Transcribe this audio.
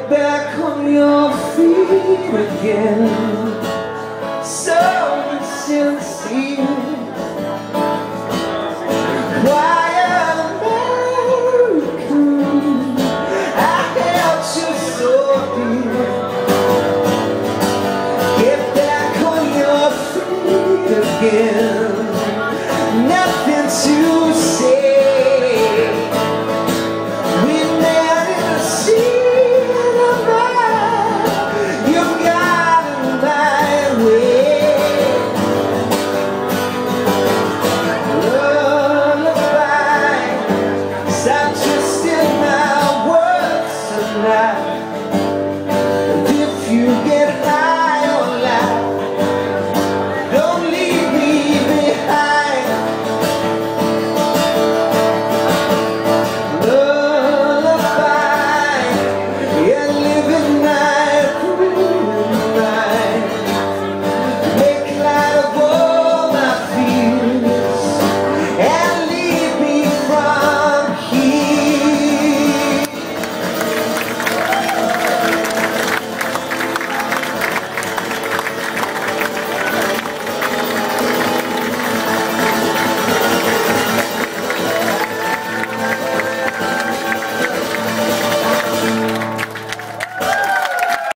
get back on your feet again. So sincere, Quiet American I held you so dear. Get back on your feet again. tonight.